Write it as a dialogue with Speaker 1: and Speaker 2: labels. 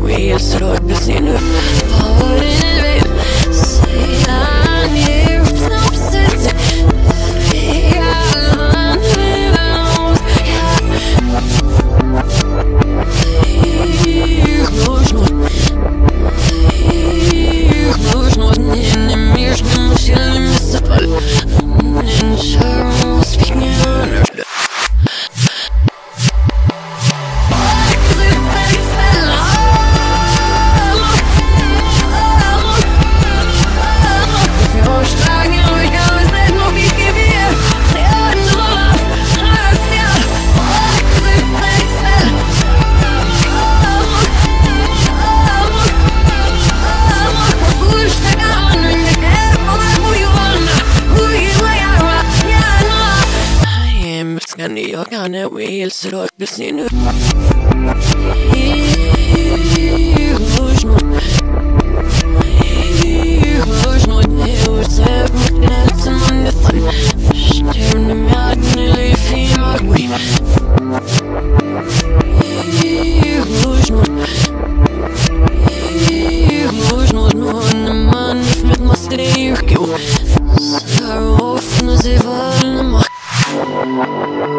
Speaker 1: we are so busy. אני עוד אענה ויל שלא בסנינו Sorry.